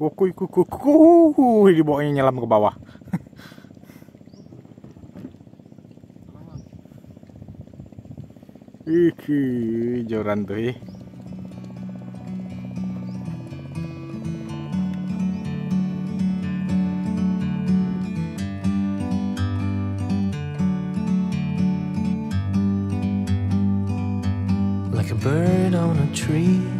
Kukuy kukuy kukuy dibawanya nyelam ke bawah. Iki joran tuh like a bird on a tree.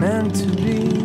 meant to be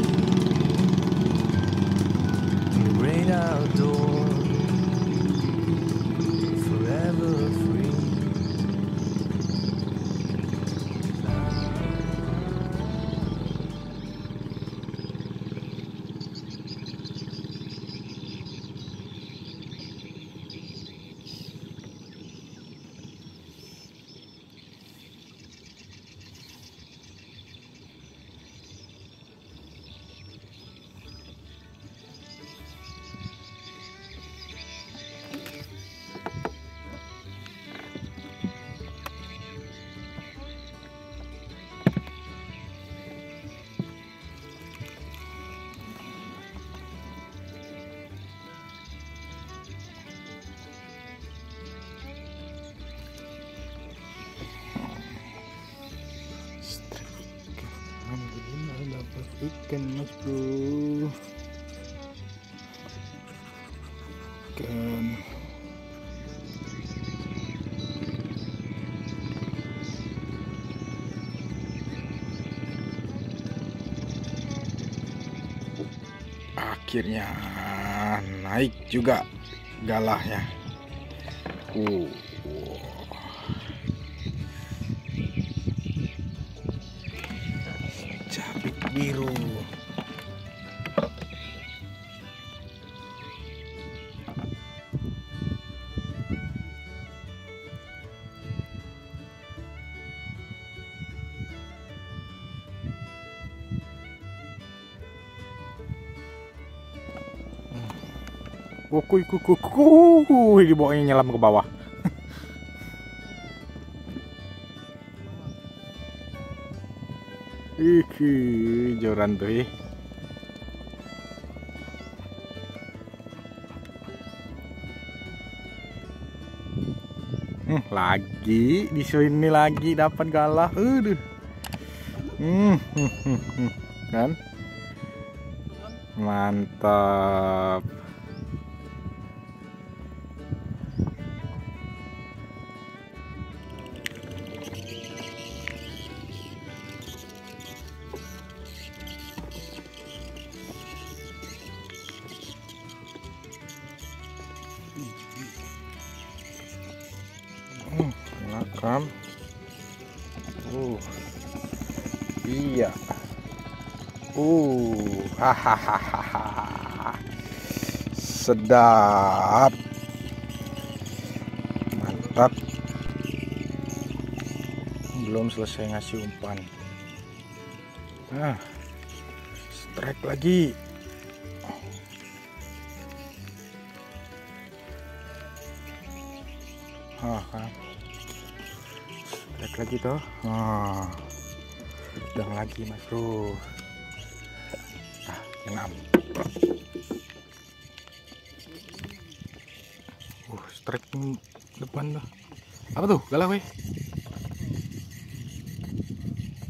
ikan mas bro. Ikan. Akhirnya naik juga galahnya. Uh. Biru. Kukuy kukuy kukuy dibawanya nyelam ke bawah. Iki joran tuh. Hmm, lagi di sini lagi dapat galah. Aduh. Hmm, hmm, hmm, hmm. kan? Mantap. Kan? Uh, iya. Uh, hahaha. Sedap. Mantap. Belum selesai ngasih umpan. Nah, strike lagi. Ah, kan. Lagi toh. Ah. Udang lagi, Mas Bro. Ah, enam. Uh, strike depan tuh. Apa tuh? Galau, weh.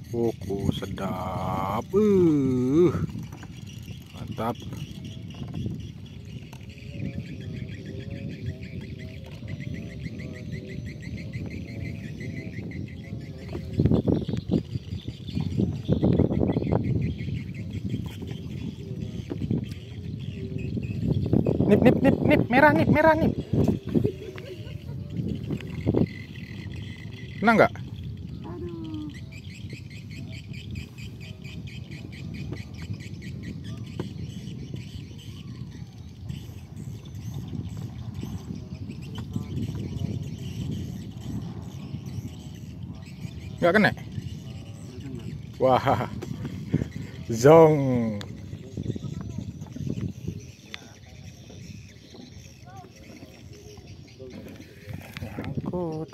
Kuku sedap. Uh. Mantap. nip nip nip. Merah nip merah nip. Kena nggak? Nggak kena. Wah. Zong.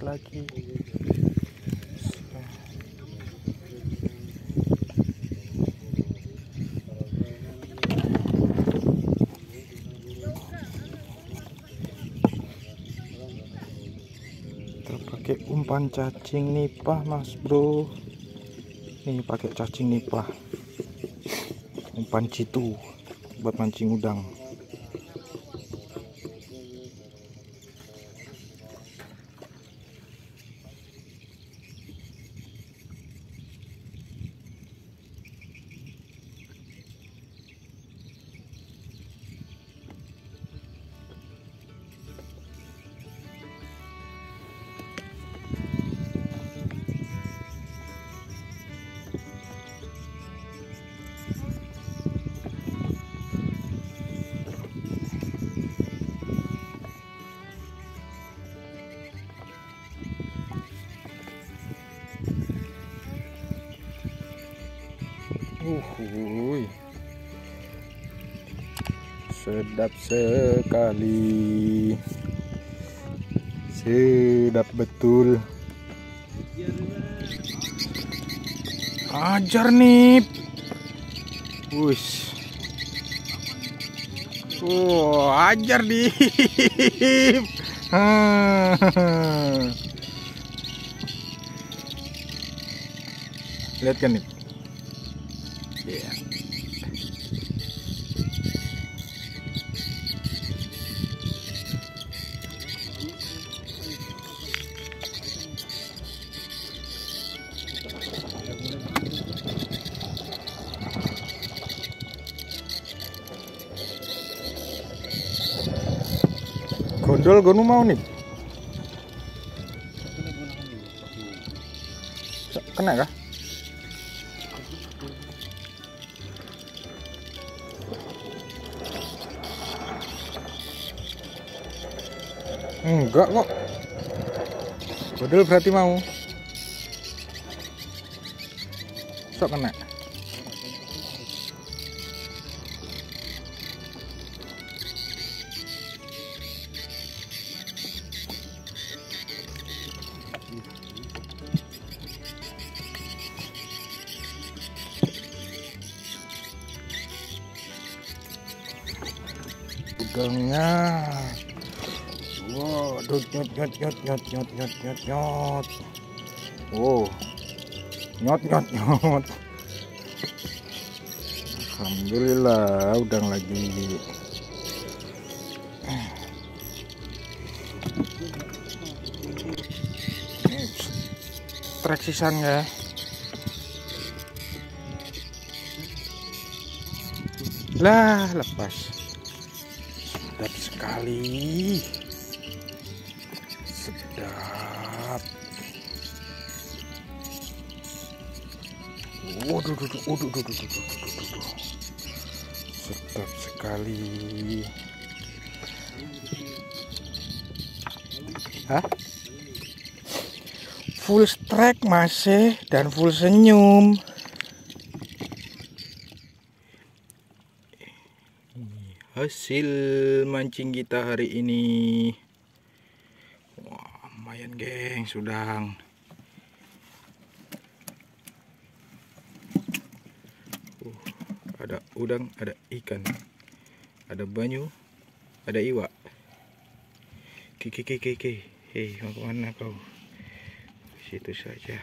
Lagi. Kita pakai umpan cacing nipah, Mas Bro. Nih pakai cacing nipah. Umpan citu buat mancing udang. Uhuy. Sedap sekali. Sedap betul. Ajar nih. Wush. Wow, ajar di. Lihat kan nih. Gondol gonu mau nih. Kena kah? Enggak kok. Bodol berarti mau. Sok kena. Udangnya Wow, nyot nyot nyot nyot nyot nyot nyot nyot. Wow, nyot nyot nyot. Alhamdulillah, udang lagi. Trek sisan ya. Lah, lepas. Sedap sekali sedap. Waduh, waduh, waduh, waduh, waduh, sedap sekali. Hah? Full strike masih dan full senyum. Hasil mancing kita hari ini. Lumayan geng sudang. Uh, ada udang ada ikan ada banyu ada iwak kiki kiki kiki hei mau ke mana kau? Situ saja